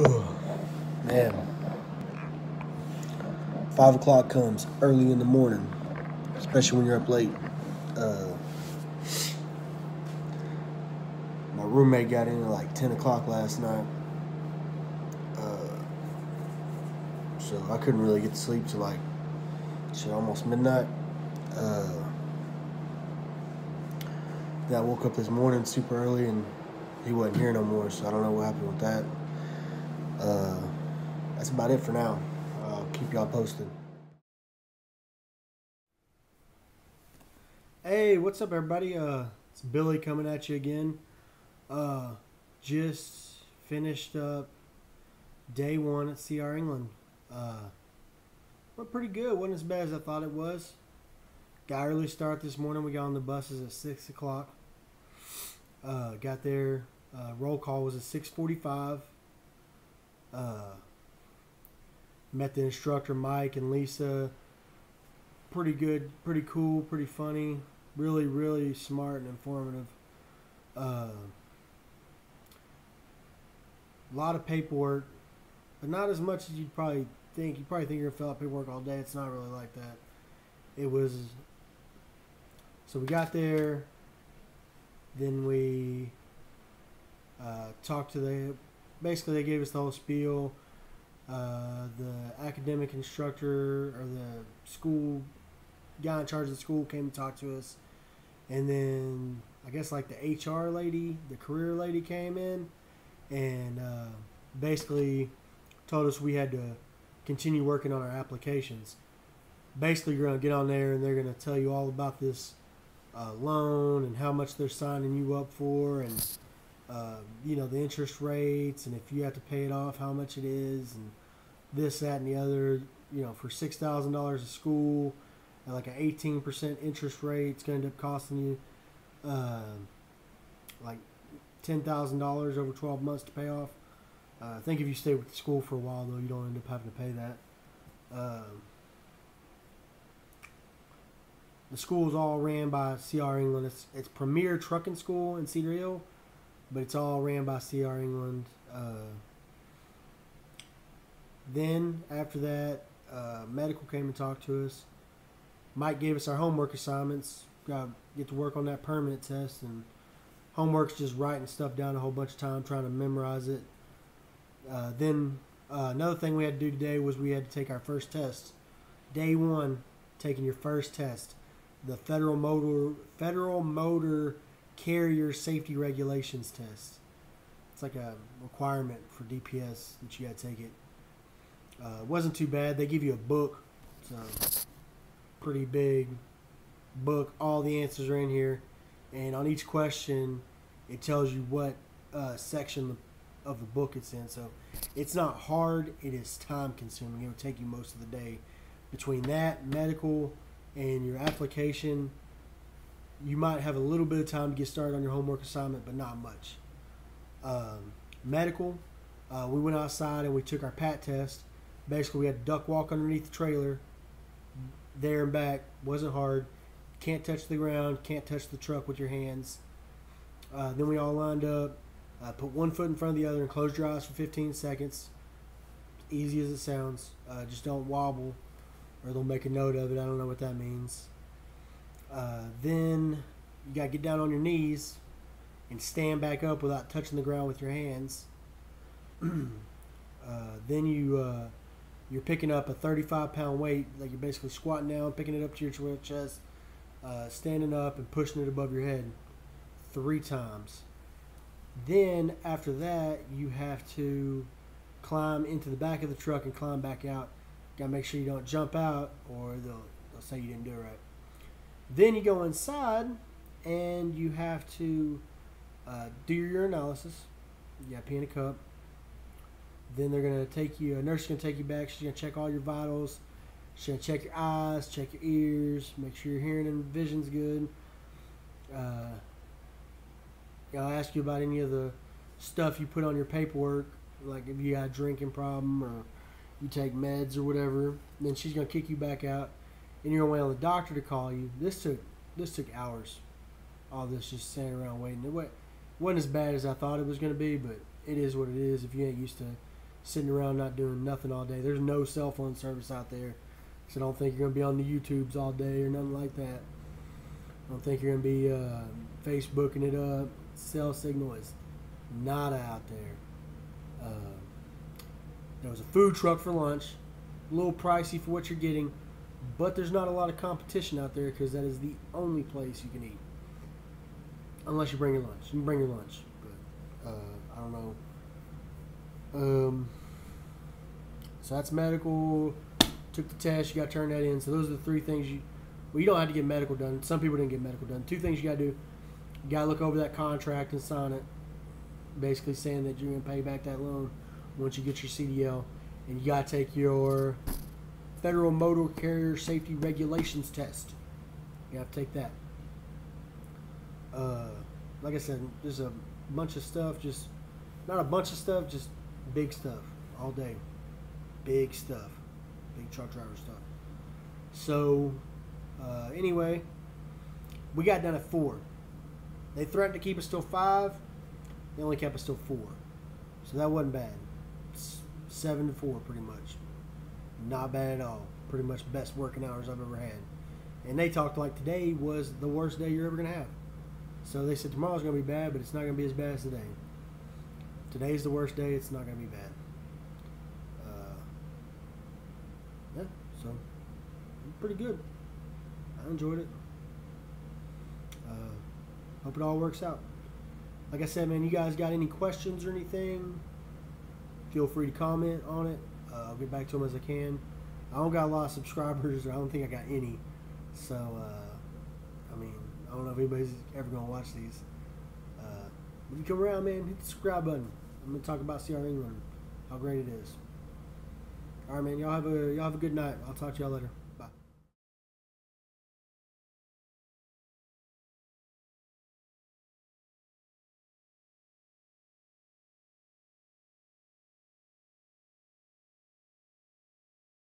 Man. Five o'clock comes early in the morning, especially when you're up late. Uh, my roommate got in at like 10 o'clock last night. Uh, so I couldn't really get to sleep till like almost midnight. Uh, then I woke up this morning super early and he wasn't here no more, so I don't know what happened with that. Uh, that's about it for now. I'll keep y'all posted. Hey, what's up, everybody? Uh, it's Billy coming at you again. Uh, just finished up day one at CR England. Uh, went pretty good. wasn't as bad as I thought it was. Got early start this morning. We got on the buses at six o'clock. Uh, got there. Uh, roll call was at six forty-five. Uh, met the instructor Mike and Lisa. Pretty good, pretty cool, pretty funny. Really, really smart and informative. Uh, a lot of paperwork, but not as much as you'd probably think. You probably think you're gonna fill out paperwork all day. It's not really like that. It was. So we got there. Then we uh, talked to the basically they gave us the whole spiel. Uh, the academic instructor or the school guy in charge of the school came and talked to us, and then I guess like the HR lady, the career lady came in, and uh, basically told us we had to continue working on our applications. Basically, you're gonna get on there and they're gonna tell you all about this uh, loan and how much they're signing you up for and uh, you know the interest rates and if you have to pay it off how much it is and this that and the other you know for six thousand dollars a school at like an 18% interest rate it's going to end up costing you uh, like $10000 over 12 months to pay off. Uh, i think if you stay with the school for a while though you don't end up having to pay that. Um, the school is all ran by CR England. It's, it's premier trucking school in Cedar Hill but it's all ran by CR England. Uh, then after that, uh, medical came and talked to us. Mike gave us our homework assignments. Got to get to work on that permanent test, and homework's just writing stuff down a whole bunch of time, trying to memorize it. Uh, then uh, another thing we had to do today was we had to take our first test. Day one, taking your first test, the federal motor federal motor carrier safety regulations test. It's like a requirement for DPS that you got to take it. Uh, wasn't too bad. They give you a book. It's a pretty big book. All the answers are in here. And on each question, it tells you what uh, section of the book it's in. So it's not hard. It is time consuming. It will take you most of the day. Between that, medical, and your application, you might have a little bit of time to get started on your homework assignment, but not much. Um, medical, uh, we went outside and we took our PAT test. Basically, we had to duck walk underneath the trailer, there and back. wasn't hard. Can't touch the ground. Can't touch the truck with your hands. Uh, then we all lined up. Uh, put one foot in front of the other and close your eyes for 15 seconds. Easy as it sounds. Uh, just don't wobble, or they'll make a note of it. I don't know what that means. Uh, then you got to get down on your knees and stand back up without touching the ground with your hands. uh, then you uh, you're picking up a 35 pound weight, like you're basically squatting down, picking it up to your chest, uh, standing up and pushing it above your head three times. Then after that, you have to climb into the back of the truck and climb back out. Got to make sure you don't jump out, or they'll they'll say you didn't do it right. Then you go inside and you have to uh, do your urinalysis. You got pee in a cup. Then they're gonna take you. A nurse is gonna take you back. She's gonna check all your vitals. She's gonna check your eyes, check your ears, make sure your hearing and vision's good. Uh, I'll ask you about any of the stuff you put on your paperwork, like if you got a drinking problem or you take meds or whatever. Then she's gonna kick you back out and you're waiting on the doctor to call you. This took this took hours. All this just standing around waiting. It wasn't as bad as I thought it was going to be, but it is what it is. If you ain't used to sitting around not doing nothing all day. There's no cell phone service out there, so don't think you're gonna be on the YouTubes all day or nothing like that. I don't think you're gonna be uh, Facebooking it up. Cell signal is not out there. Uh, there was a food truck for lunch, a little pricey for what you're getting, but there's not a lot of competition out there because that is the only place you can eat. Unless you bring your lunch, you can bring your lunch, but uh, I don't know. Um, so that's medical. Took the test. You got to turn that in. So those are the three things you. Well, you don't have to get medical done. Some people didn't get medical done. Two things you got to do. You got to look over that contract and sign it, basically saying that you're going to pay back that loan once you get your CDL, and you got to take your Federal Motor Carrier Safety Regulations test. You have to take that. Uh, like I said, there's a bunch of stuff. Just not a bunch of stuff, just big stuff all day. Big stuff, big truck driver stuff. So, uh, anyway, we got done at four. They threatened to keep us till five. They only kept us till four, so that wasn't bad. S- Seven to four, pretty much. Not bad at all. Pretty much best working hours I've ever had. And they talked like today was the worst day you're ever gonna have. So they said tomorrow's gonna be bad, but it's not gonna be as bad as today. Today's the worst day. It's not gonna be bad. Uh, yeah, so pretty good. I enjoyed it. Uh, hope it all works out. Like I said, man, you guys got any questions or anything? Feel free to comment on it. Uh, I'll get back to them as I can. I don't got a lot of subscribers, or I don't think I got any. So, uh, I mean, I don't know if anybody's ever gonna watch these. Uh, if you come around, man, hit the subscribe button. I'm gonna talk about CR England, how great it is. All right, man. Y'all have a y'all have a good night. I'll talk to y'all later.